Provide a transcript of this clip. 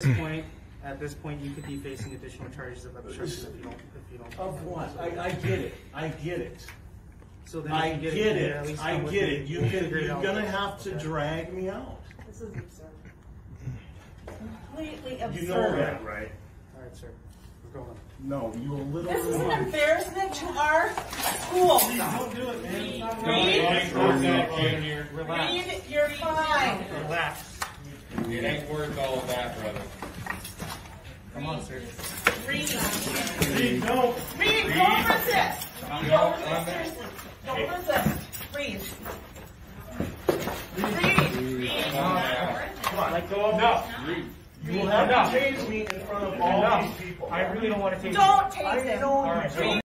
this point, at this point, you could be facing additional charges of obstruction if you don't, if you don't. Of what? I, I get it, I get it. So then I if you get you can at it, least I come with get me. it. You We'll can, figure it you're out. gonna have to Okay. drag me out. This is absurd. Completely absurd. You know that, right? All right, sir, we're going. No, you a little. This is an embarrassment to our school. Don't do it, man. Read, Relax, read, you're fine. relax. It ain't worth all of that, brother. Come on, sir. Read. Reed, don't. Read, don't resist. Don't resist, I'm- seriously. Don't resist. Read. Read. Let go of now. You will have to tase me in front of all these people. I really don't want to take. Don't tase I him. Alright, don't.